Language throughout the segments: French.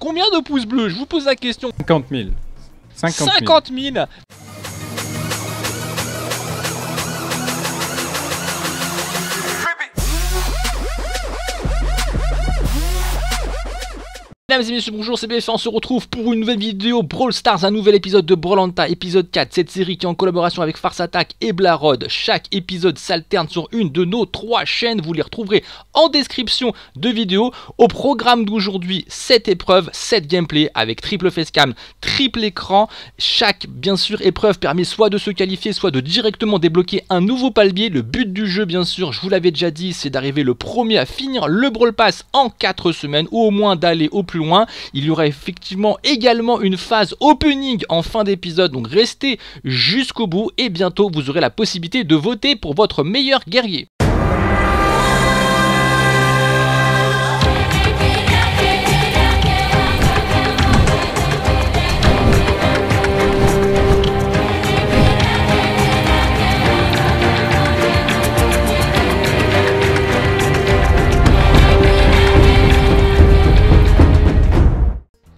Combien de pouces bleus? Je vous pose la question. 50 000. 50 000. 50 000 Mesdames et messieurs, bonjour, c'est BF, on se retrouve pour une nouvelle vidéo Brawl Stars, un nouvel épisode de Brawlanta, épisode 4, cette série qui est en collaboration avec Farce Attack et Blarod. Chaque épisode s'alterne sur une de nos trois chaînes, vous les retrouverez en description de vidéo. Au programme d'aujourd'hui, 7 épreuves, 7 gameplays avec triple facecam, triple écran. Chaque, bien sûr, épreuve permet soit de se qualifier, soit de directement débloquer un nouveau palier. Le but du jeu, bien sûr, je vous l'avais déjà dit, c'est d'arriver le premier à finir le Brawl Pass en 4 semaines, ou au moins d'aller au plus Il y aura effectivement également une phase opening en fin d'épisode, donc restez jusqu'au bout et bientôt vous aurez la possibilité de voter pour votre meilleur guerrier.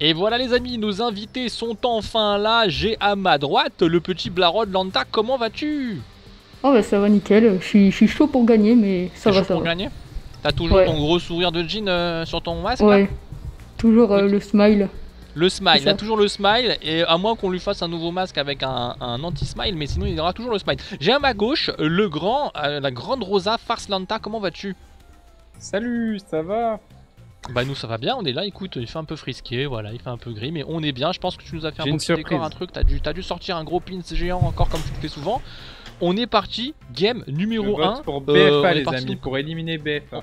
Et voilà les amis, nos invités sont enfin là. J'ai à ma droite le petit Blarod Lanta. Comment vas-tu? Oh bah ça va nickel, je suis, je suis chaud pour gagner mais ça T'es va chaud ça pour va. gagner? T'as toujours Ouais. ton gros sourire de jean euh, sur ton masque là? Ouais, toujours euh, le smile. Le smile, il a toujours le smile, et à moins qu'on lui fasse un nouveau masque avec un, un anti-smile, mais sinon il aura toujours le smile. J'ai à ma gauche le grand, euh, la grande Rosa Farce Lanta, comment vas-tu? Salut, ça va? Bah nous ça va bien, on est là, écoute, il fait un peu frisqué, voilà, il fait un peu gris, mais on est bien, je pense que tu nous as fait un une petit décor, un truc, t'as dû, t'as dû sortir un gros pins géant encore comme tu le fais souvent. On est parti, game numéro vote 1. pour Euh, BFA on est les parti amis, pour éliminer BFA.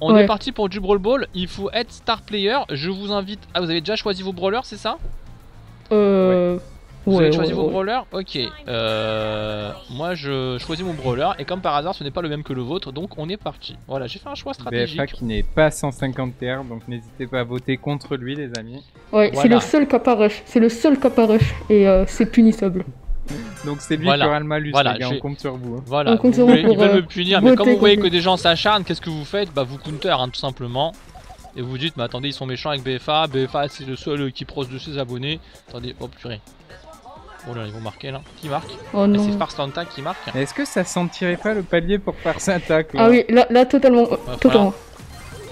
On Ouais. est parti pour du Brawl Ball, il faut être star player, je vous invite... Ah vous avez déjà choisi vos brawlers, c'est ça? Euh... Vous ouais, avez choisi ouais, vos ouais. brawlers Ok. Euh, moi, je choisis mon brawler et comme par hasard, ce n'est pas le même que le vôtre, donc on est parti. Voilà, j'ai fait un choix stratégique. BFA qui n'est pas 150 TR, donc n'hésitez pas à voter contre lui les amis. Ouais, c'est le seul cap à rush, c'est le seul cap à rush et euh, c'est punissable. Donc c'est lui Voilà. qui aura le malus Voilà, les gars, on compte sur vous. hein. Voilà, On compte vous voulez- ils veulent euh, me punir, mais comme vous voyez que des gens s'acharnent, qu'est-ce que vous faites? Bah vous counter, hein, tout simplement. Et vous dites, mais attendez, ils sont méchants avec BFA. BFA, c'est le seul qui proche de ses abonnés. Attendez, oh purée. Oh là, ils vont marquer là. Qui marque Oh Ah, non. C'est Farce Lanta qui marque. Est-ce que ça sentirait pas le palier pour là Ah oui, là, là totalement, euh, falloir- totalement.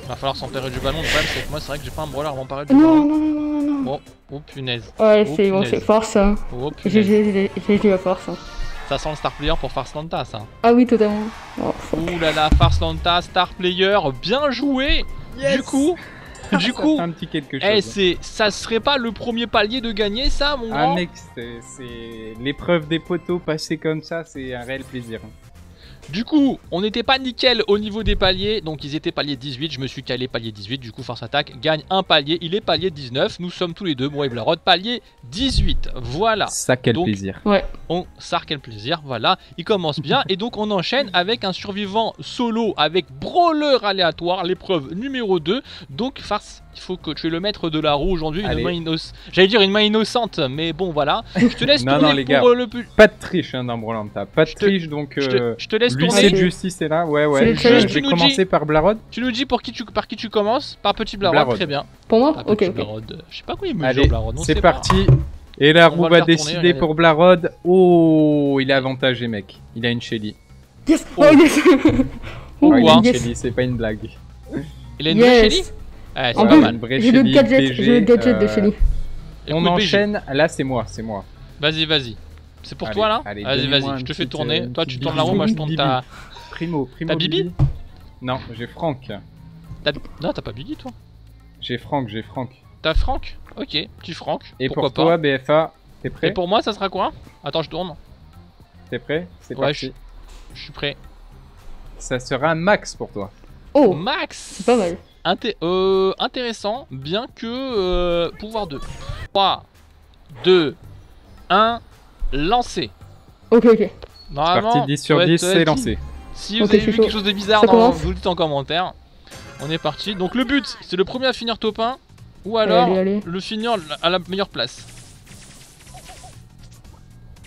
Va falloir s'emparer du ballon. Le problème, c'est que moi, c'est vrai que j'ai pas un brawler à m'emparer du Non, ballon. non, non, non, non, non. Oh punaise. Ouais, Oh, c'est bon, c'est force. Hein. Oh J'ai punaise. j'ai- j'ai la force. hein. Ça sent le star player pour Farce Lanta, ça. Ah oui, totalement. Oh. Ouh là là, Farce Lanta, star player, bien joué. Du coup, du coup, fait un petit quelque chose. eh, c'est, ça serait pas le premier palier de gagner, ça, mon Ah grand mec, c'est c'est- l'épreuve des poteaux passée comme ça, c'est un réel plaisir. Du coup, on n'était pas nickel au niveau des paliers, donc ils étaient palier 18, je me suis calé palier 18, du coup Force Attack gagne un palier, il est palier 19, nous sommes tous les deux, moi et Blarod, palier 18, voilà. Ça quel Donc- plaisir. On, ça, quel plaisir, voilà, il commence bien, et donc on enchaîne avec un survivant solo avec brawler aléatoire, l'épreuve numéro 2, donc Farce, il faut que tu es le maître de la roue aujourd'hui, une main innocente, j'allais dire une main innocente, mais bon voilà, je te laisse Non, tourner non, les pour gars. euh, le plus... Pas de triche hein, dans Brolanta, pas de Je te- triche donc Je te, euh, je te laisse tourner. l'huissier de tourner. justice est là, ouais C'est ouais. Je, je Tu vais commencer par Blarod. Tu nous dis pour qui tu, par qui tu commences Par petit Blarod, Blarod. très bien. Pour moi Par Ok. Blarod. Je sais pas quoi il mesure Blarod. on c'est pas. parti. Et la On roue va décider pour Blarod. Oh, il est avantagé mec. Il a une Shelly. Yes Oh. Oh, yes Oh, Ouais, il a quoi une. Shelly, c'est pas une blague. Il a une vraie Shelly c'est En pas plus, J'ai le gadget, de euh, Shelly. On Écoute, BG, enchaîne. Là, c'est moi, c'est moi. Vas-y, vas-y. C'est pour Allez, toi là allez, Vas-y, je te fais tourner. euh, Toi, tu tournes la roue, moi je tourne ta. Primo, Primo. T'as Bibi Non, j'ai Franck. Non, t'as pas Bibi toi J'ai Franck, j'ai Franck. T'as Franck? Ok, petit Franck. Et Pourquoi pour toi, BFA, t'es Et prêt pour moi, ça sera quoi? Attends, je tourne. T'es prêt? C'est Ouais, parti. Je suis prêt. Ça sera max pour toi. Oh, Max c'est pas mal. Inté- euh, intéressant, bien que euh, pouvoir 2. 3, 2, 1, lancer. Ok, ok. Normalement, parti, 10 sur ouais, 10, t'as c'est dit- lancé. Si vous avez vu chaud. quelque chose de bizarre, dans, vous le dites en commentaire. On est parti. Donc le but, c'est le premier à finir top 1 ou alors Allez, allez. le finir à la meilleure place.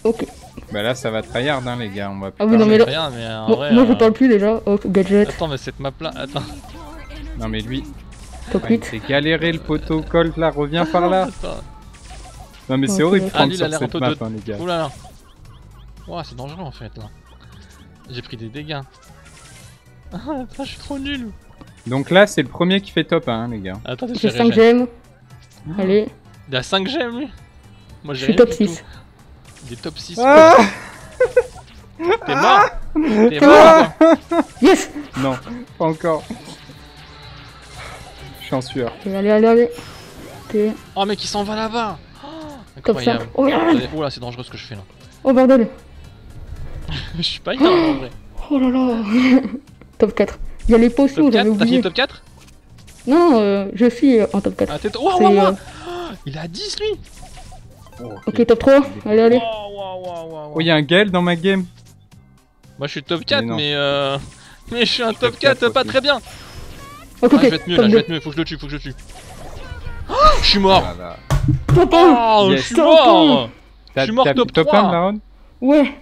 Ok. Bah là, ça va tryhard, hein, les gars. On va Ah oui, non, mais là- Rien, mais en Bon, vrai, moi je euh, parle plus déjà. Oh, gadget. Attends, mais cette map là, attends. Non, mais lui, Top Ouais, 8. C'est galéré le poteau Colt là, reviens par là. Attends. Non mais c'est horrible de Ah, prendre lui, il a sur l'air un cette peu map de- hein, les gars. Ouh là là. Ouah, c'est dangereux en fait là. J'ai pris des dégâts. Ah, attends, je suis trop nul. Donc là c'est le premier qui fait top 1 les gars. Attendez, je J'ai fais 5 régène. gemmes. Allez, Il a 5 gemmes lui Moi je j'ai suis rien top du 6. tout. Des top 6 Ah T'es mort T'es T'es mort toi Yes non, pas encore. Je suis en sueur. Allez, allez, allez, allez. Ok, Oh mec il s'en va là-bas Oh, top 5. Incroyable. Oh, merde. Attendez, Oh là c'est dangereux ce que je fais là. oh bordel. je suis pas énorme en vrai. Oh là là. top 4. Il y a les potions, Top j'avais 4 T'as fini oublié. top 4 Non, non, euh, je suis euh, en top 4. Ah t'es... Oh, C'est, wow, wow. euh, Il a 10 lui Oh, Ok, top 3. Allez, allez. Wow, wow, wow, wow, wow. Oh, il y a un Gale dans ma game. Moi je suis top 4 Mais euh... Mais je suis un top, Top 4, 4 pas aussi. très bien Ok, Ah, ok. je vais être mieux là, je 2. vais être mieux, faut que je le tue, faut que je le tue. Oh, je suis mort. Top 1. Oh, Yes. je suis Top mort Je T'as suis mort top top 3. 1 Baron Ouais.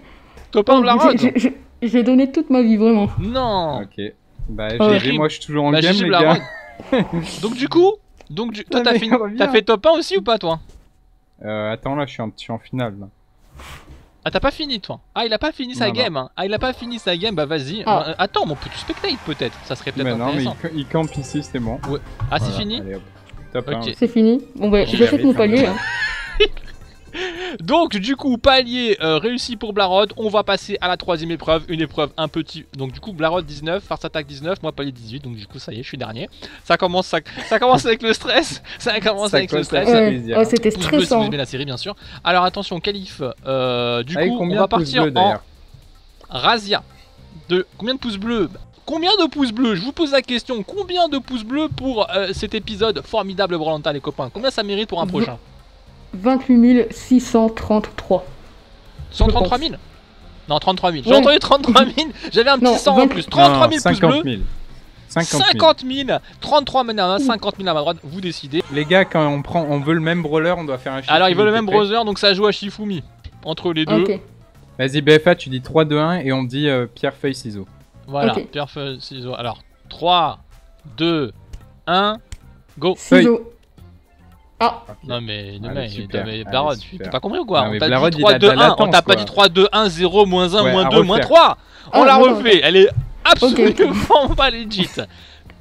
Top 1 de la Oh, road j'ai- donné toute ma vie, vraiment. Non Ok. Bah. GG, moi je suis toujours en Bah, game les la gars. Donc du coup, donc du... toi t'as t'as hein. fait top 1 aussi ou pas toi? Euh, attends là, je suis en, je suis en finale là. Ah t'as pas fini toi? Ah il a pas fini sa Non, non. game hein. Ah il a pas fini sa game, bah vas-y. Ah. Euh, attends, mais on peut spectate peut-être, ça serait peut-être Mais non, mais intéressant. il, il campe ici, c'est bon. Ah c'est fini allez, hop. Top Ok. 1. C'est fini. Bon, bah, J'ai j'achète mérité, mon palier. hein. hein. Donc du coup palier euh, réussi pour Blarod, on va passer à la troisième épreuve, une épreuve un petit. Donc du coup Blarod 19, Farce Attack 19, moi palier 18, donc du coup ça y est je suis dernier. Ça commence, ça, ça commence avec le stress, ça commence Ça avec le stress. Ouais. plaisir, Oh, hein. c'était bleu si vous stressant. aimez la série bien sûr. Alors attention qualif, euh, du Avec coup on va partir en Razia. De combien de pouces bleus? Combien de pouces bleus Je vous pose la question. Combien de pouces bleus pour euh, cet épisode formidable Brolanta les copains? Combien ça mérite pour un prochain? 28 633. 133 000 Non 33 000. J'ai Ouais. entendu 33 000. J'avais un petit Non, 100 en 20 plus. 33 000 Non, pouces 50 bleus. 000. 50 000. 50 000, 33 000, non, 50 000 à ma droite, vous décidez. Les gars, quand on prend, on veut le même brawler, on doit faire un chiffre. Alors il veut le même browser, donc ça joue à Shifumi. Entre les deux. Vas-y, BFA, tu dis 3, 2, 1 et on dit euh, pierre, feuille, ciseaux. Voilà, Ok. pierre, feuille, ciseaux. Alors 3, 2, 1, go. Ciseaux. Ah, Non mais, non, Allez, mais, mais Allez, Barod, tu t'as pas compris ou quoi Non, On t'a Blarod, dit il 3, a de 2, la 1, on t'a pas dit 3, 2, 1, 0, moins 1, Ouais, moins à 2, moins refaire. 3 On Ah, la non, refait, elle est absolument Ok. pas legit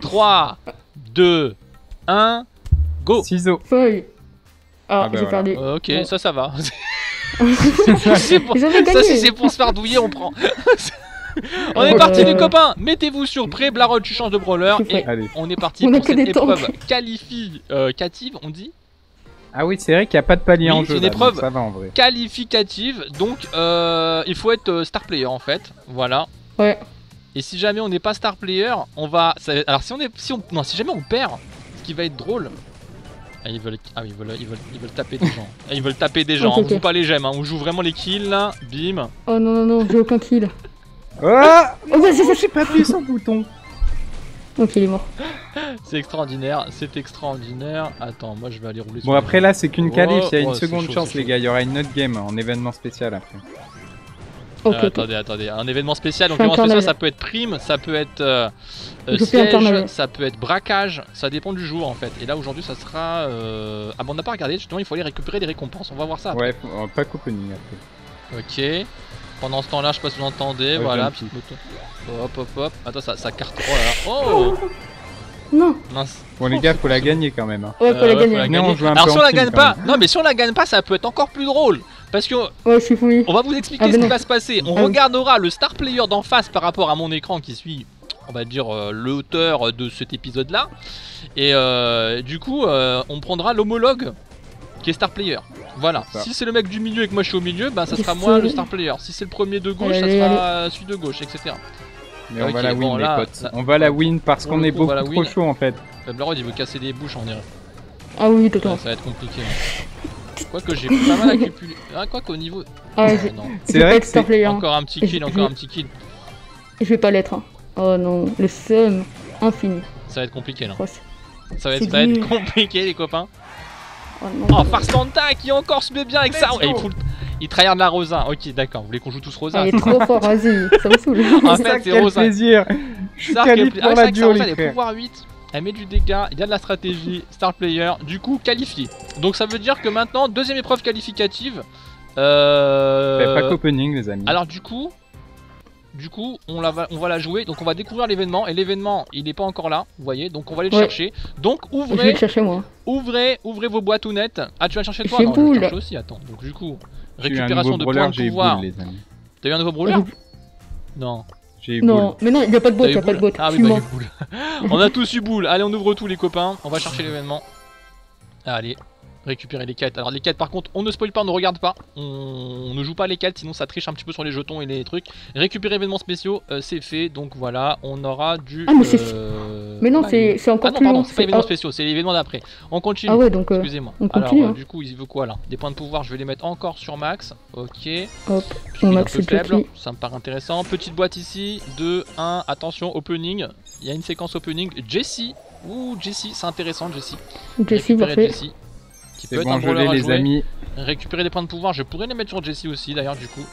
3, 2, 1, go Ciseaux. feuille. Ah, Ah, bah j'ai voilà. perdu. Euh, Ok, ça, ça va. C'est pour- J'avais Ça, si c'est pour se faire douiller, on prend. on est parti, euh, les copains. Mettez-vous sur prêt. Blarod, tu changes de brawler. Et. Allez. on est parti On pour cette épreuve qualifie euh, cative, on dit Ah oui, c'est vrai qu'il n'y a pas de palier Oui, en c'est jeu. une là, épreuve. donc Ça va en vrai. qualificative. Donc, euh, il faut être star player en fait. Voilà. Ouais. Et si jamais on n'est pas star player, on va. alors, si on est. Si on... Non, si jamais on perd, ce qui va être drôle. Ah, ils veulent, ah, ils veulent, ils veulent, ils veulent taper des gens. Ah, ils veulent taper des gens. Ok, On joue pas les gemmes, hein. on joue vraiment les kills là. Bim. Oh non, non, non, j'ai aucun kill. Ah Oh, vas-y. J'ai pas appuyé sur le bouton. Ok, il est mort. C'est extraordinaire, c'est extraordinaire. Attends, moi je vais aller rouler sur Bon, après là, c'est qu'une Oh, qualif. Il y a oh, une c'est seconde chaud, chance, les gars. Il y aura une autre game en événement spécial après. Euh, attendez, attendez, un événement spécial, donc événement spécial ça peut être prime, ça peut être euh, euh, siège, ça peut être braquage, ça dépend du jour en fait. Et là aujourd'hui ça sera... Euh... Ah bon on n'a pas regardé, justement il faut aller récupérer des récompenses, on va voir ça après. Ouais, pas couponing après. Ok, pendant ce temps là je sais pas si vous entendez, Ouais, voilà, petite moto. Hop hop hop, attends ça, ça carte... Oh là là, oh Non. Mince. Bon, les gars, faut la gagner quand même. hein. Ouais, Euh, faut la ouais, gagner. faut la Mais on gagner. joue un Alors si on la gagne quand pas, même. non mais si on la gagne pas ça peut être encore plus drôle. Parce que Ouais, je suis fouillé. On va vous expliquer Ah, ce ben qui non. va se passer. On Ah oui. regardera le star player d'en face par rapport à mon écran qui suit, on va dire, euh, l'auteur de cet épisode-là. Et euh, du coup, euh, on prendra l'homologue qui est star player. Voilà. Si c'est le mec du milieu et que moi je suis au milieu, bah ça sera moi le star player. Si c'est le premier de gauche, Allez, ça allez. sera euh, celui de gauche, etc. Mais on va la win, bon, les là, potes. là- On va la win parce qu'on est coup, on va beaucoup la trop win. chaud en fait. Euh, Blarod, il veut casser des bouches, on dirait. Ah oui, Ouais, totalement. ça va être compliqué. hein. Quoique j'ai pas mal accumulé. Ah, quoi qu'au niveau. Ah, Ah. C'est vrai pas que c'est hein. Encore un petit kill, encore un petit kill. Je vais pas l'être. hein. Oh non, le seum infini. Ça va être compliqué là. Ça va être, C'est ça va être dur. compliqué les copains. Oh. Oh, Farstanta qui encore se met bien avec ça. Et il, fout le- il tryhard la Rosa. Ok, d'accord. Vous voulez qu'on joue tous Rosa Ah, il est trop fort, vas-y, ça me saoule. En C'est fait, c'est Rosa. plaisir Je suis pour ah, la duo, les pouvoir 8. elle met du dégât, il y a de la stratégie, star player, du coup qualifié. Donc ça veut dire que maintenant, deuxième épreuve qualificative. Euh... Faites pas qu'opening, les amis. Alors du coup, du coup, on, la va, on va la jouer, donc on va découvrir l'événement, et l'événement, il n'est pas encore là, vous voyez, donc on va aller le Ouais. chercher. Donc Je vais ouvrez, le chercher moi. ouvrez, ouvrez vos boîtes ou nettes. Ah, tu vas le chercher toi Non, je le boule. chercher aussi, attends. Donc du coup, récupération de points de pouvoir. T'as eu un nouveau brawler Non. J'ai eu Non, boule. mais non, il n'y a pas de bot, T'as il a pas de boule Ah oui, bah, boule. on a tous eu boule. Allez, on ouvre tout les copains. On va chercher l'événement. Allez, récupérer les quêtes. Alors les quêtes par contre, on ne spoil pas, on ne regarde pas. On, on ne joue pas les quêtes, sinon ça triche un petit peu sur les jetons et les trucs. Récupérer événements spéciaux, euh, c'est fait. Donc voilà, on aura du... Ah, mais c'est- euh, Mais non, bah, c'est c'est Ah encore non, plus pardon, c'est pas événements ah, spéciaux, c'est l'événement d'après. On continue. Ah ouais, donc euh, Excusez-moi. on Alors, continue, hein. du coup, il veut quoi là? Des points de pouvoir, je vais les mettre encore sur max. Ok. hop, on un max peu le faible, ça me paraît intéressant. Petite boîte ici, 2, 1, attention, opening. Il y a une séquence opening. Jessie, ouh, Jessie, c'est intéressant, Jessie. Jessie, parfait. Jessie. Qui peut C'est être bon, un je brawler l'ai, à les jouer. amis. Récupérer des points de pouvoir, je pourrais les mettre sur Jessie aussi d'ailleurs, du coup.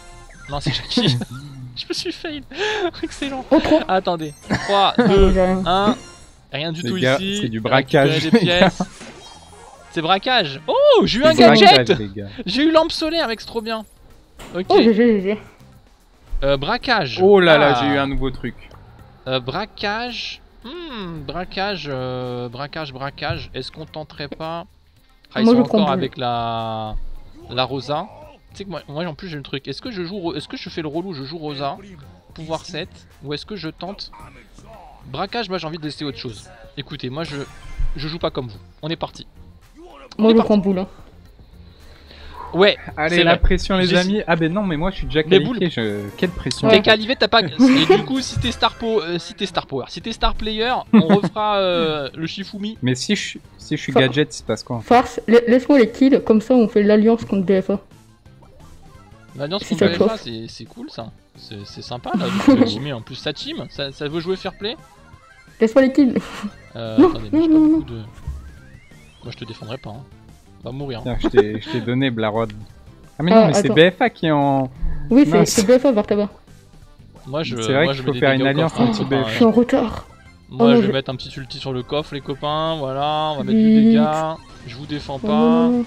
Non, c'est Jackie. je me suis fail. Excellent. Oh, Attendez, 3, Ah, 2, j'ai rien. 1. Rien du Les tout gars, ici. c'est du braquage. C'est braquage. Oh, j'ai eu un gadget. les gars. J'ai eu lampe solaire, mec, c'est trop bien. Ok. Oh. Euh, braquage. Oh là là, Ah. j'ai eu un nouveau truc. Euh, braquage. Hmm, braquage, euh, braquage, braquage. Est-ce qu'on tenterait pas Ah, ils Moi, sont je prends encore boule. avec la la Rosa. Tu sais que moi, moi en plus j'ai le truc. Est-ce que je joue, est-ce que je fais le relou, je joue Rosa, pouvoir 7, ou est-ce que je tente braquage Moi j'ai envie de laisser autre chose. Écoutez, moi je je joue pas comme vous. On est parti. Moi, est je parti. prends boule. hein. Ouais. Allez, C'est la vrai. pression, les amis. Ah, ben non, mais moi, je suis déjà qualifié. Je... Quelle pression. T'es qualifié, t'as pas. Et du coup, si t'es star, po- euh, si t'es star power, si t'es star player, on refera euh, le Shifumi. Mais si je, suis- si je suis gadget, il se passe quoi Farce, la- laisse-moi les kills, comme ça on fait l'alliance contre DFA. L'alliance Si contre chauffe. c'est c'est cool ça. C'est c'est sympa là. teamer. En plus, ça team. Ça, ça veut jouer fair play. Laisse-moi les kills. Euh, Non, attendez, mais non, j'ai pas non, beaucoup de. Moi, je te défendrai pas. Hein. Va mourir. Tiens, je t'ai- je t'ai donné Blarod. Ah, mais Ah, non, mais c'est. BFA qui est en. Oui, c'est BFA, Vartaba. Moi, je. C'est vrai moi, qu'il je faut faire une dégâts alliance anti-BF. copains, Je suis en retard. Moi, Oh non, je vais je- mettre un petit ulti sur le coffre, les copains. Voilà, on va mettre du Vite. dégât. Je vous défends Oh pas. non, non.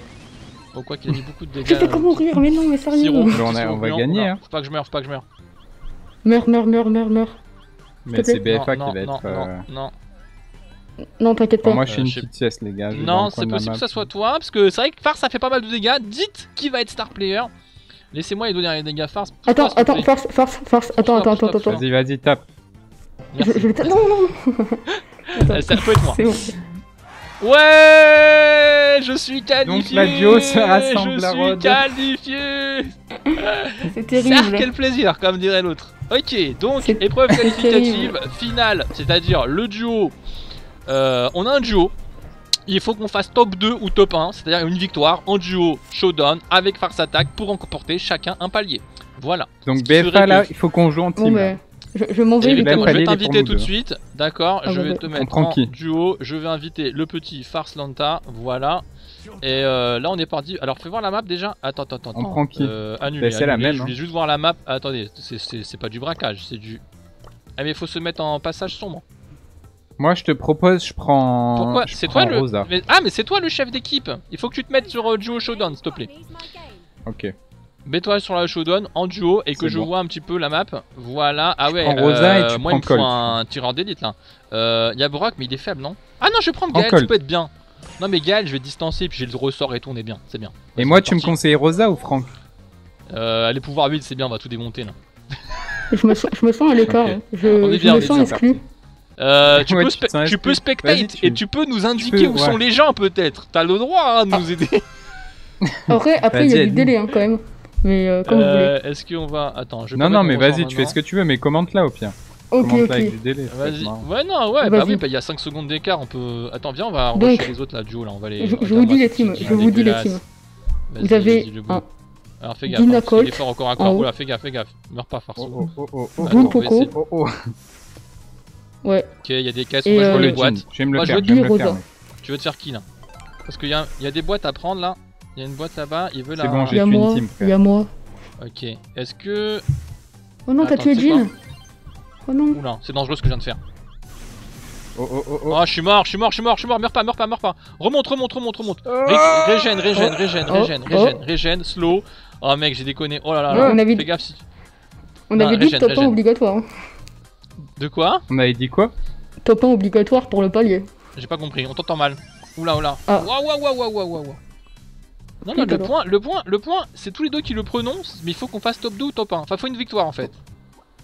Pourquoi qu'il a dit beaucoup de dégâts Je fais euh, comment mourir, mais non, mais sérieux. Sirop, Mais on a- on va gagner, hein. Faut pas que je meure, faut pas que je meure. Meurs, meurs, meurs, meurs, meurs. Mais c'est. BFA non, qui va non, être. euh, non, non. T'inquiète pas. moi, je Euh, une je sais- petite sieste, les gars. je Non, c'est possible que ça soit toi, parce que c'est vrai que Farce ça fait pas mal de dégâts. Dites qui va être star player. Laissez-moi lui donner les dégâts Farce. Attends, attends, plaît. farce, farce, farce. Attends, attends, attends, attends. Vas-y, vas-y, tape. Je, Merci. je vais. Non, non, non. Euh, ça peut être moi. Bon. Ouais, je suis qualifié. la duo se rassemble, Je suis qualifié. C'est Ça, terrible. quel plaisir, comme dirait l'autre. Ok, donc épreuve qualificative finale, c'est-à-dire le duo. Euh, on a un duo. Il faut qu'on fasse top 2 ou top 1, c'est-à-dire une victoire en duo showdown avec Farce Attack pour emporter chacun un palier. Voilà. Donc, BFA, là, il faut qu'on joue en team. ben. Je, je m'en vais. Évidemment, je vais t'inviter tout de suite, d'accord Ah Je vais bah. te mettre en qui duo, je vais inviter le petit Farce Lanta, voilà. Et euh, là on est parti. Alors fais voir la map déjà. Attends, attends, attends. On prend qui euh, Annuler. Bah, c'est la même, Je voulais hein. juste voir la map. Attendez, c'est pas du braquage, c'est du. Ah mais il faut se mettre en passage sombre. Moi, je te propose, je prends. Pourquoi je C'est toi le. Rosa. mais- Ah mais c'est toi le chef d'équipe. Il faut que tu te mettes sur euh, duo showdown, s'il te plaît. Ok. Mets-toi sur la showdown en duo et que je bon. vois un petit peu la map. Voilà. Ah ouais. Rosa et euh, tu moi il prends me faut un tireur d'élite là. Il y a Brock mais il est faible non? Ah non je vais prendre Prends Gaël, ça peut être bien. Non mais Gaël je vais distancer puis j'ai le ressort et tout on est bien, c'est bien. Et moi, tu me conseilles Rosa ou Franck? Euh, les pouvoirs 8 c'est bien on va tout démonter là. Je me sens, je me sens à l'écart. Hein. Je, On est je bien, on me est sens exclu. Euh, tu, Ouais, peux tu tu spectate tu- et tu peux nous indiquer peux, où ouais. sont les gens peut-être. T'as le droit hein, de nous aider. Après, après il y a du dis. délai hein, quand même. Mais euh, comme vous voulez. Euh, Est-ce qu'on va. Attends, je vais Non, non, mais vas-y, tu fais ce que tu veux, mais commente là au pire. Ok, Commente avec du délai. Vas-y. marrant. Ouais, non, ouais, bah Vas-y. oui, bah il y a 5 secondes d'écart, on peut. Attends, viens, on va Donc, rusher les autres là, duo là, on va les. Je, vous dis moi, les teams. Je vous dis les teams. Vous avez un Alors fais gaffe, hein, qu'il est fort encore à en corps. Oula, fais gaffe, fais gaffe. Meurs pas, Farceau. Oh, oh, oh, oh, Ouais. Ok, il y a des caisses, on va euh, jouer les le boîtes. Je vais me le Moi, je faire, veux je vais me le dire faire. Rosa. mec. Tu veux te faire qui là Parce qu'il y, a- il y a des boîtes à prendre là. Il y a une boîte là-bas, il veut la. C'est bon, Il j'ai y a tué une moi. team. Il y a moi. Ok. Est-ce que. Oh non, t'as tué Jean. Oh non. Oula, c'est dangereux ce que je viens de faire. Oh oh oh oh. Oh, je suis mort, je suis mort, je suis mort, je suis mort, meurs pas, meurs pas, meurs pas. Remonte, remonte, remonte, remonte. Oh Régène, régène, régène, Oh, régène, oh. régène, régène, slow. Oh mec, j'ai déconné. Oh là là, là. on avait- fais gaffe si. On avait dit top 1 régène. obligatoire. De quoi On avait dit quoi Top 1 obligatoire pour le palier. J'ai pas compris, on t'entend mal. Oula oula. Ah. Waouh waouh waouh waouh waouh waouh. Non, non, le point, le point, le point, c'est tous les deux qui le prononcent, mais il faut qu'on fasse top 2 ou top 1. Enfin, faut une victoire en fait.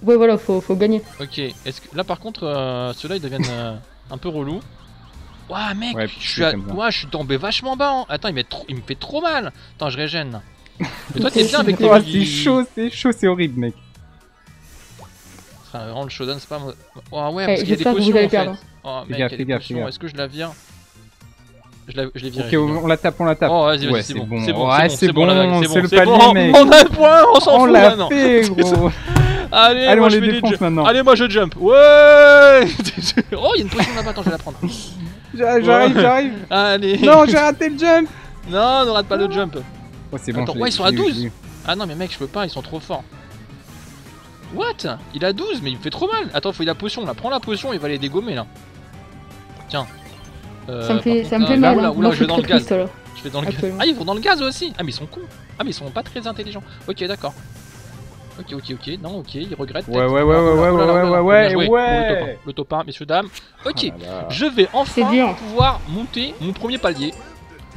Ouais, voilà, faut, faut gagner. Ok, est-ce que là par contre, euh, ceux-là ils deviennent euh, un peu relous. Ouah mec, Ouais, je suis, à... Ouah, je suis tombé vachement bas. hein. Attends, il, met trop... il me fait trop mal. Attends, je régène. Mais toi, t'es bien avec tes Oh, bugs, c'est chaud, c'est chaud, c'est horrible, mec. Enfin, vraiment, le showdown, c'est pas. moi- Oh ouais, Eh, parce qu'il y a des potions en fait. perdre. Oh Fais mec, gaffe, il y a fais des potions. Est-ce que je la vire Je la- je l'ai virée. Ok, on, la tape, on la tape. Oh, vas-y, vas-y, Ouais, c'est bon. C'est bon, Ouais, c'est bon, c'est le palier, mec. On a un point, on s'en On fout l'a maintenant. fait, gros. Allez, Allez, moi on je les fais des défonce maintenant. Allez, moi je jump. Ouais Oh, il y a une potion là-bas, attends, je vais la prendre. J'arrive, j'arrive. Allez. Non, j'ai raté le jump. Non, ne rate pas le jump. Oh, c'est bon. Attends, ouais, ils sont à l'ai- 12. je l'ai eu. Ah non, mais mec, je peux pas, ils sont trop forts. What? Il a 12, mais il me fait trop mal. Attends, faut la potion là. Prends la potion, il va les dégommer là. Tiens. Euh, ça me fait, contre, ça me fait là, mal. Oula, hein. oula, Moi, je je vais dans le gaz. triste. Je vais dans le gaz. Ah, ils vont dans le gaz aussi. Ah, mais ils sont cons. Ah, mais ils sont pas très intelligents. Ok, d'accord. Ok, ok, ok. Non, ok, ils regrettent. Ouais, ouais, ouais, Oula, ouais, oula, ouais, oula, ouais, ouais, ouais. Le top 1, le top 1, messieurs, dames. Ok, là. je vais enfin pouvoir monter mon premier palier.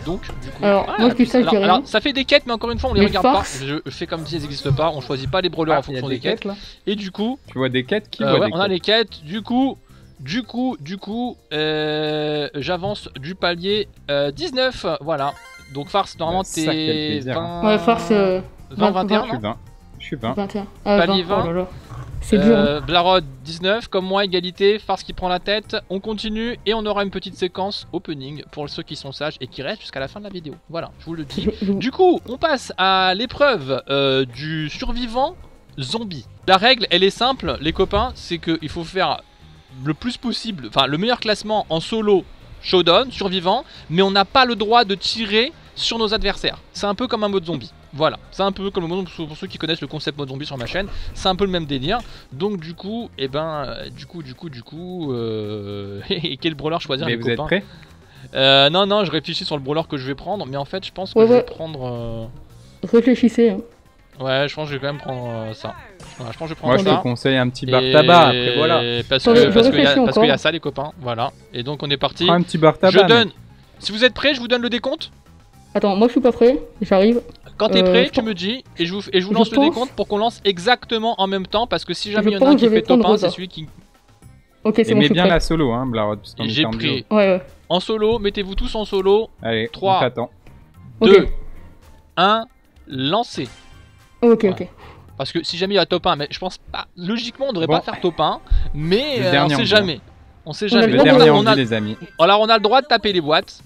Donc, du coup. Alors, moi, je ça, alors, alors, ça fait des quêtes, mais encore une fois, on les Mais regarde farce. pas. Je fais comme si elles n'existent pas. On choisit pas les brawlers Ah, en a fonction des des quêtes. quêtes là Et du coup, Tu vois des quêtes Qui euh, ouais, des on a quêtes les quêtes. Du coup, du coup, du coup, euh, j'avance du palier euh, 19. Voilà. Donc, farce, normalement, Bah, t'es plaisir, 20. Ouais, farce, euh, 20, 21. Je suis non 20. Je suis 20. 21. Ah, Palier 20. 20. Oh là là. C'est dur. hein. Euh, Blarod 19, comme moi, égalité, farce qui prend la tête. On continue et on aura une petite séquence opening pour ceux qui sont sages et qui restent jusqu'à la fin de la vidéo. Voilà, je vous le dis. Du coup, on passe à l'épreuve euh, du survivant zombie. La règle, elle est simple, les copains, c'est qu'il faut faire le plus possible, enfin le meilleur classement en solo, showdown, survivant, mais on n'a pas le droit de tirer sur nos adversaires. C'est un peu comme un mode zombie. Voilà, c'est un peu comme le mode pour pour ceux qui connaissent le concept mode zombie sur ma chaîne, c'est un peu le même délire. Donc du coup, et ben, euh, du coup, du coup, du coup, euh... et quel brawler choisir Mais les vous êtes copains prêts? Euh, Non, non, je réfléchis sur le brawler que je vais prendre, mais en fait, je pense que Ouais, je vais ouais. prendre. euh, Réfléchissez. hein. Ouais, je pense que je vais quand même prendre euh, ça. Voilà, je pense que je vais prendre Moi, je te ça. conseille un petit bar Et- tabac. Après, voilà. Parce qu'il y, qu'il y a ça, les copains. Voilà. Et donc, on est parti. Prends un petit bar tabac. Je donne. Si vous êtes prêts, je vous donne le décompte. Attends, moi je suis pas prêt. J'arrive. Quand t'es Euh, prêt, je tu me dis et je vous, et je vous je lance le pense- décompte pour qu'on lance exactement en même temps. Parce que si jamais il y en a un qui fait top prendre 1, c'est celui qui. Ok, c'est bon, suis bien prêt. la solo, hein, Blarod. parce qu'on J'ai était en pris Ouais, ouais. en solo. Mettez-vous tous en solo. Allez, Trois. on t'attend. Ok. 2, 1, lancez. Ok, Voilà. ok. Parce que si jamais il y a top 1, mais je pense pas. Logiquement, on devrait Bon. pas faire top 1. Mais euh, on sait jamais. On sait jamais. le dernier on, a, les amis. alors on a le droit de taper les boîtes.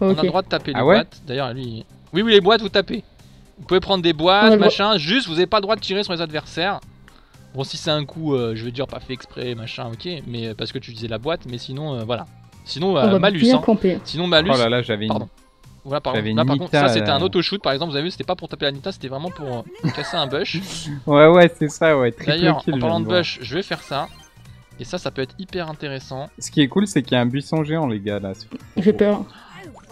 On a le droit de taper les Ah ouais boîtes. D'ailleurs, lui. Oui, oui, les boîtes, vous tapez. Vous pouvez prendre des boîtes, machin. Juste, vous n'avez pas le droit de tirer sur les adversaires. Bon, si c'est un coup, euh, je veux dire, pas fait exprès, machin, ok. Mais euh, parce que tu disais la boîte, mais sinon, euh, voilà. Sinon, On euh, malus. hein. Sinon, malus. Oh là là, j'avais une. Pardon. Voilà, par, J'avais là, une par contre, ça c'était un auto-shoot par exemple. Vous avez vu, c'était pas pour taper la Nita, c'était vraiment pour euh, casser un bush. Ouais, ouais, c'est ça, ouais. Triple D'ailleurs, kill, en parlant de bush, je vais faire ça. Et ça, ça peut être hyper intéressant. Ce qui est cool, c'est qu'il y a un buisson géant, les gars, là. J'ai peur.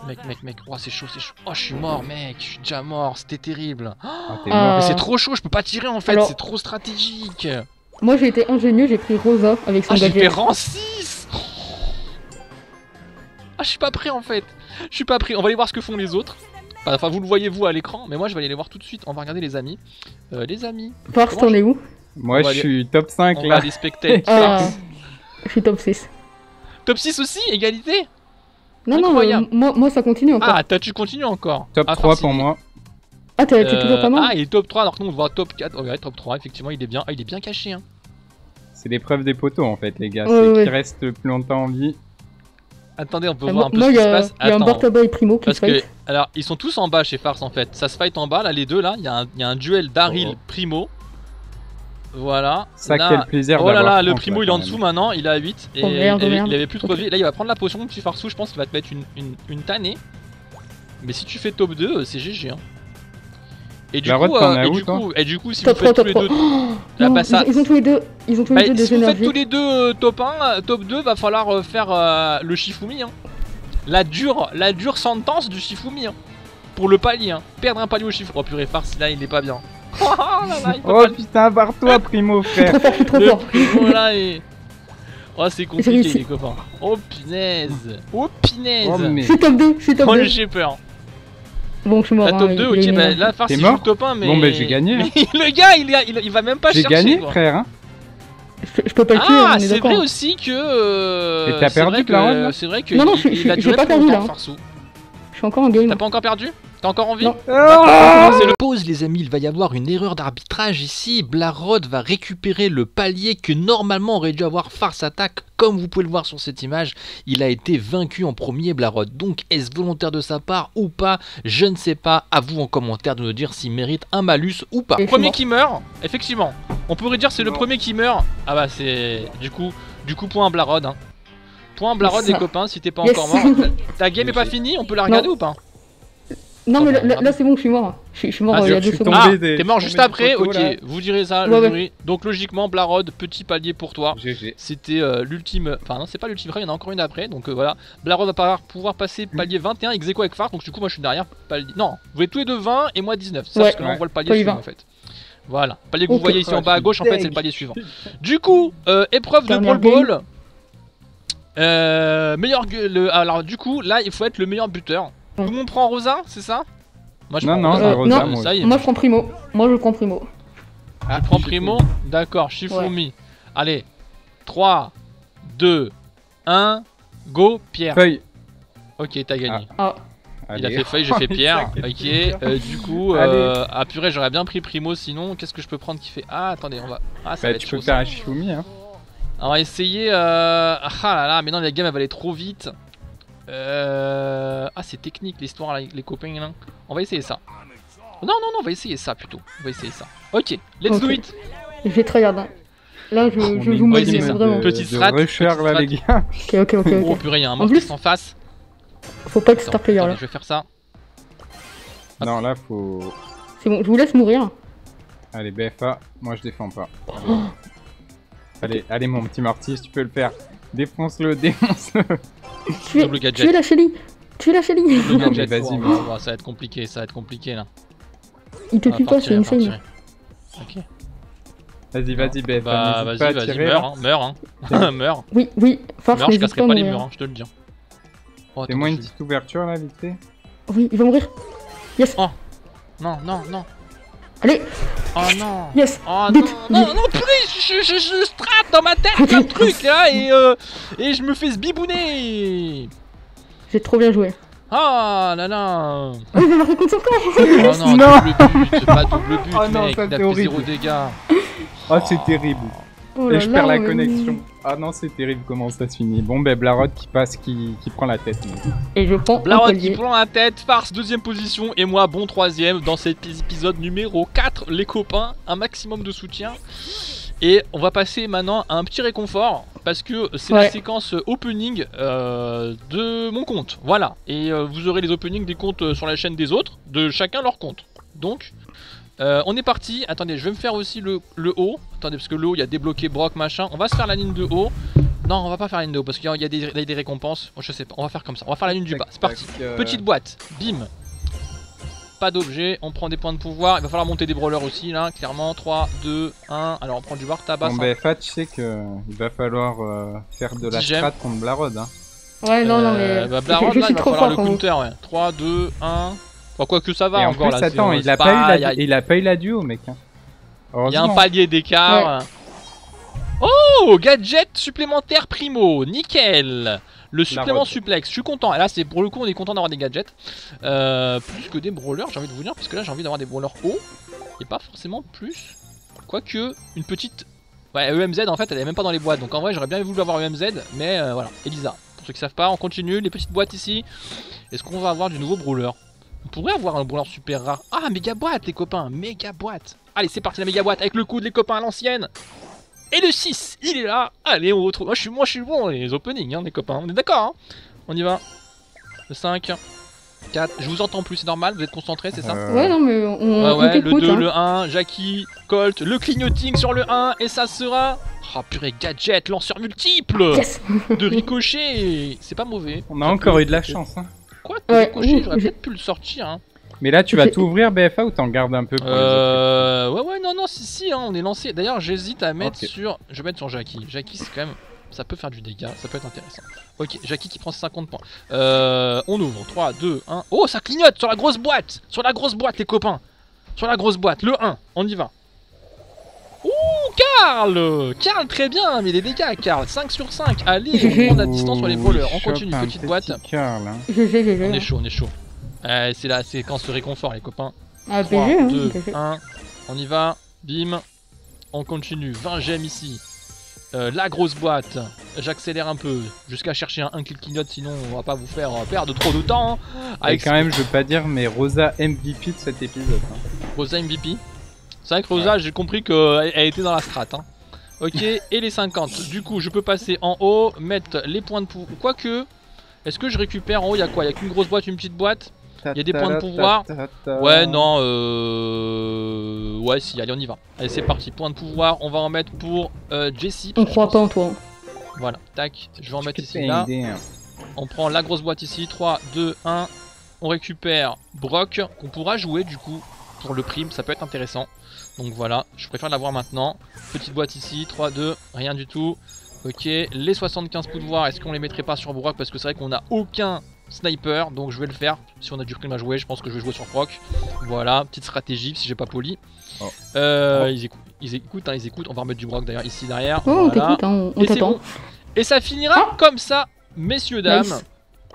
Mec, mec, mec, oh c'est chaud, c'est chaud. Oh, je suis mort, mec, je suis déjà mort, c'était terrible. Ah, Ah. mort. Mais c'est trop chaud, je peux pas tirer en fait, Alors- c'est trop stratégique. Moi j'ai été ingénieux, j'ai pris Rosa avec son Ah, j'ai fait gadget. rang 6 Ah, je suis pas prêt en fait. Je suis pas prêt. On va aller voir ce que font les autres. Enfin, vous le voyez vous à l'écran, mais moi je vais aller les voir tout de suite. On va regarder les amis. Euh, les amis, Comment t'en es où Moi, va je suis top 5, on va là. aller spectate. Ah, Farce. je suis top 6. Top 6 aussi, égalité Non, non, Incroyable. euh, moi, moi ça continue encore. Ah, t'as- tu continues encore. Top Ah, 3 Farce, pour moi. Ah, t'es Euh, toujours pas mal Ah, il est top 3, alors que nous on voit top 4. Oh, ouais, top 3, effectivement, il est bien. Ah, il est bien caché. Hein. C'est l'épreuve des poteaux, en fait, les gars. Ouais, c'est ouais. qui reste le plus longtemps en vie. Attendez, on peut Ah, voir un peu moi, ce il qui y se a, passe. il y a un Attends, Bartaba et Primo qui Parce se que, fight. alors, ils sont tous en bas chez Farce en fait. Ça se fight en bas, là, les deux là. Il y, a un- il y a un duel Daryl Oh. Voilà. Ça, Là- quel plaisir Oh là d'avoir là, le Primo là, il est en dessous maintenant, il est à 8 et Oh, merde, il, avait, merde. il avait plus trop de vie. Là il va prendre la potion, petit Farsou, je pense qu'il va te mettre une, une, une tannée. Mais si tu fais top 2, euh, c'est GG. Hein. Et du La coup, euh, et du coup, et du coup, si vous Top 3, faites tous top les 3. deux, Oh, Ah, non, bah, ça- ils, ont tous les deux, ils ont tous les Bah, deux des si vous faites tous les deux euh, top 1, euh, top 2, va falloir faire euh, le Shifumi. Hein. La dure, la dure sentence du Shifumi. Hein. Pour le palier. Hein. Perdre un palier au Shifumi. Oh purée, farce, là il est pas bien. Oh là là, il peut Oh pas le- putain, barre-toi, Primo, frère. trop fort, je suis trop le fort. primo là. Oh, c'est compliqué, réussi. les copains. Oh punaise. Oh punaise. Oh, mais. Je suis top 2, je suis top Oh, 2. j'ai peur. Bon, je suis mort. La hein, top il- 2, il est ok, bah là, farce, T'es il joue mort le top 1, mais. Bon, bah, j'ai gagné. Mais le gars, il, a- il, il va même pas J'ai chercher. gagné, quoi. frère. Hein. Je, je peux pas le tuer, Ah, on est c'est d'accord. vrai aussi que. euh, Et t'as c'est perdu, vrai que- Clarence, là C'est vrai que. Non, non, il- je- il je- a j'ai duré pas trop perdu, longtemps, là. Farsou. Je suis encore en game. T'as pas encore perdu? T'as encore envie Non. Ah C'est le pause les amis, il va y avoir une erreur d'arbitrage ici. Blarod va récupérer le palier que normalement aurait dû avoir Farce Attack. Comme vous pouvez le voir sur cette image, il a été vaincu en premier Blarod. Donc est-ce volontaire de sa part ou pas? Je ne sais pas. À vous en commentaire de nous dire s'il mérite un malus ou pas. Suis Premier qui meurt, effectivement. On pourrait dire c'est le premier qui meurt. Ah bah c'est du coup du coup point Blarod. Hein. Point Blarod les copains si t'es pas Yes. encore mort. Ta game est pas finie, on peut la regarder ou pas? Non, mais là, là, c'est bon, je suis mort. Je, suis- je suis mort Ah, il y a je deux suis secondes. tombé Ah, t'es mort juste après, ok, là. vous direz ça, Ouais, le ouais. jury. Donc logiquement, Blarod, petit palier pour toi. C'était euh, l'ultime, enfin non c'est pas l'ultime il y en a encore une après, donc euh, voilà. Blarod va pouvoir, passer palier 21, ex aequo avec Farce, donc du coup moi je suis derrière palier... Non, vous êtes tous les deux 20 et moi 19, c'est ça Ouais. parce que là on voit le palier suivant 20. en fait. Voilà, palier que vous voyez ici en bas à gauche, en fait c'est le palier suivant. Du coup, euh, épreuve de Brawl Ball. Euh, meilleur gu- le, alors du coup là il faut être le meilleur buteur. Tout le monde prend Rosa, c'est ça? Moi je Non, prends non, Rosa. Euh, ça moi y est. Moi, je prends Primo. Moi, je prends Primo. Ah, Tu prends Primo? D'accord, Shifumi. Allez, 3, 2, 1, go, Pierre. Feuille. Ok, t'as gagné. Ah, Il a fait feuille, j'ai fait Pierre. Ok, euh, du coup, euh, ah purée, j'aurais bien pris Primo sinon. Qu'est-ce que je peux prendre qui fait Ah, attendez, on va. Ah, ça Bah, va être tu chaud. peux ça. faire un Shifumi, hein. On va essayer. Euh... Ah là là, mais non, la game elle va aller trop vite. Euh... Ah, c'est technique l'histoire, là, les copains. Là. On va essayer ça. Non, non, non, on va essayer ça plutôt. On va essayer ça. Ok, let's do it. je vais tryhard. hein. Là, je, On je joue vie, de- vraiment. Petite strat, là, strat. les gars. Ok, ok, ok. Oh ok. purée, il y a un En monstre plus- qui s'en face. Faut pas être Attends, star player là. je vais faire ça. Non, là, faut. C'est bon, je vous laisse mourir. Allez, BFA, moi je défends pas. Allez, allez, mon petit Morty, si tu peux le faire. Défonce-le, défonce-le. Tu es, tu la Shelly. Tu es la. Le Non, mais vas-y, oh, mais- oh, oh, ça va être compliqué, ça va être compliqué là. Il te tue pas, c'est insane. Ok. Vas-y, vas-y. Bah vas-y, vas-y, meurs, là. hein, meurs, hein. meurs, Oui, oui, Farce, meurs, je casserai pas les murs, hein, je te le dis. Oh, Fais-moi une petite ouverture, là, vite fait. Oui, il va mourir. Yes, je- Non, non, non. Allez, Oh non. yes. Oh Vite, non, non, non, purée, je, je, je strate dans ma tête de trucs là et, euh, et je me fais sbibouner. J'ai trop bien joué. Ah là là. Oh, il contre son. Oh non, Non. double but, pas double but, Oh non, mec. ça, il a c'est fait zéro horrible. dégâts. Oh, c'est terrible. Oh Et je là, perds la connexion. Ah non, c'est terrible comment ça se finit. Bon, ben, Blarod qui passe, qui, qui prend la tête. Et je prends un Blarod qui prend la tête, farce deuxième position et moi bon troisième dans cet épisode numéro 4 les copains, un maximum de soutien. Et on va passer maintenant à un petit réconfort parce que c'est la séquence opening euh, de mon compte. Voilà. Et euh, vous aurez les openings des comptes euh, sur la chaîne des autres, de chacun leur compte. Donc, euh, on est parti. Attendez, je vais me faire aussi le, le haut. Attendez, parce que le haut, il y a débloqué Brock, machin. On va se faire la ligne de haut. Non, on va pas faire la ligne de haut parce qu'il y y, a des- des récompenses. Bon, je sais pas, on va faire comme ça. On va faire la ligne du bas. C'est parti. Euh, Petite boîte, bim. Pas d'objet, on prend des points de pouvoir. Il va falloir monter des brawlers aussi, là, clairement. 3, 2, 1. Alors on prend du bar tabac. Bon, BFA, tu sais que il va falloir euh, faire de la strat contre Blarod. Hein. Ouais, non, non, mais. Bah, je, Blarod, je là, suis il va trop falloir fort le counter, ouais. 3, 2, 1. Enfin, quoi que ça va Et en encore plus, là. attends, il a, pas eu la, il y a- il a pas eu la duo, mec. hein. Il y a un palier d'écart. Oh, gadget supplémentaire primo, nickel. Le supplément suplex, je suis content. Et là, c'est pour le coup, on est content d'avoir des gadgets. Euh, plus que des brawlers, j'ai envie de vous dire, parce que là, j'ai envie d'avoir des brawlers hauts. Et pas forcément plus. Quoique, une petite. Ouais, EMZ en fait, elle est même pas dans les boîtes. Donc en vrai, j'aurais bien voulu avoir EMZ, mais euh, voilà. Elisa, pour ceux qui savent pas, on continue. Les petites boîtes ici. Est-ce qu'on va avoir du nouveau brawler? On pourrait avoir un brawler super rare. Ah, méga boîte, les copains, méga boîte. Allez, c'est parti, la méga boîte avec le coude, les copains à l'ancienne. Et le 6, il est là. Allez, on retrouve. Moi, je suis, moi, je suis bon les openings, hein, les copains. On est d'accord, hein On y va. Le 5. 4. Je vous entends plus, c'est normal, vous êtes concentrés, c'est ça Euh, Ouais, non, mais on, Ouais, on ouais, le t'écoute. 2, hein. le 1, Jackie, Colt, le clignoting sur le 1, et ça sera. Oh purée, gadget, lanceur multiple Yes de ricochet C'est pas mauvais. On a encore eu de la chance. Hein. Quoi Ouais, ouh, j'aurais peut-être pu le sortir. Hein. Mais là, tu vas tout ouvrir BFA ou t'en gardes un peu pour Euh. Ouais, ouais, non, non, si, si, hein, on est lancé. D'ailleurs, j'hésite à mettre sur. Je vais mettre sur Jackie. Jackie, c'est quand même. Ça peut faire du dégât, ça peut être intéressant. Ok, Jackie qui prend 50 points. Euh, on ouvre. 3, 2, 1. Oh, ça clignote sur la grosse boîte Sur la grosse boîte, les copains Sur la grosse boîte, le 1, on y va. Ouh, Karl Karl, très bien, mais les dégâts, Karl. 5 sur 5. Allez, on prend la distance sur les voleurs. On continue, petite petit boîte. Karl, hein. On est chaud, on est chaud. Euh, c'est la séquence de réconfort, les copains. Ah, 3, BG, hein, 2, BG. 1, on y va, bim, on continue, 20 gemmes ici, Euh, la grosse boîte, j'accélère un peu, jusqu'à chercher un, un qui clignote, sinon on va pas vous faire euh, perdre trop de temps, hein. Et avec quand même, je veux pas dire, mais Rosa MVP de cet épisode. hein. Rosa MVP. C'est vrai que Rosa, j'ai compris qu'elle elle était dans la strat. hein. Ok, et les 50, du coup je peux passer en haut, mettre les points de pouvoir, quoique, est-ce que je récupère en haut, il y a quoi? Il y a qu'une grosse boîte, une petite boîte? Il y a des points de pouvoir? Ouais, non, euh... Ouais, si, allez, on y va. Allez, c'est parti, point de pouvoir, on va en mettre pour euh, Jessie. On croit pas en toi. Voilà, tac, je vais en mettre ici, là. hein. On prend la grosse boîte ici, 3, 2, 1. On récupère Brock, qu'on pourra jouer du coup pour le prime, ça peut être intéressant. Donc voilà, je préfère l'avoir maintenant. Petite boîte ici, 3, 2, rien du tout. Ok, les 75 coups de voir, est-ce qu'on les mettrait pas sur Brock Parce que c'est vrai qu'on a aucun sniper, donc je vais le faire. Si on a du prime à jouer, je pense que je vais jouer sur Brock. Voilà, petite stratégie si j'ai pas poli. Oh. Euh, Oh. Ils écoutent, ils écoutent, hein, ils écoutent. On va remettre du Brock d'ailleurs ici derrière. Oh, on voilà. hein, on, Et bon. Et ça finira comme ça, messieurs, dames. Nice.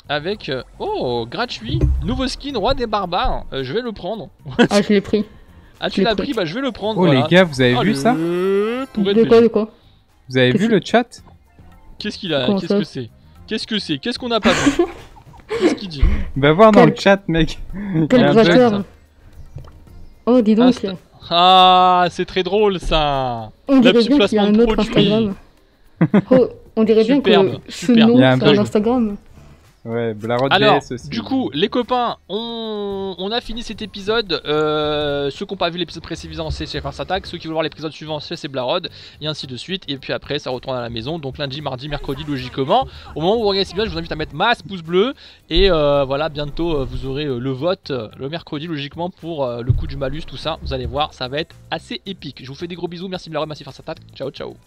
Avec. euh, oh, gratuit. Nouveau skin, roi des barbares. Euh, je vais le prendre. Ah, je l'ai pris. Ah, tu l'as pris. Bah, je vais le prendre. Oh voilà. les gars, vous avez Allez, vu ça De quoi, de quoi Vous avez vu le chat Qu'est-ce qu'il a Qu'est-ce que c'est Qu'est-ce que c'est Qu'est-ce qu'on n'a pas vu Qu'est-ce qu'il dit Va voir dans Quel- le chat, mec. Quel a bug. Oh, dis donc, Insta- Ah, c'est très drôle ça. on dirait bien qu'il y a un autre produit. Instagram. Oh, on dirait bien Superbe, que ce superbe. nom, Il y a un c'est un. Instagram. Ouais, Blarod Alors, aussi. du coup, les copains, on, on a fini cet épisode. Euh, ceux qui n'ont pas vu l'épisode précédent, c'est chez Farce Attack. Ceux qui veulent voir l'épisode suivant, c'est Blarod. Et ainsi de suite. Et puis après, ça retourne à la maison. Donc lundi, mardi, mercredi, logiquement. Au moment où vous regardez cet épisode, je vous invite à mettre masse, pouce bleu. Et euh, voilà, bientôt, euh, vous aurez le vote le mercredi, logiquement, pour le coup du malus, tout ça. Vous allez voir, ça va être assez épique. Je vous fais des gros bisous. Merci Blarod, merci Farce Attack. Ciao, ciao.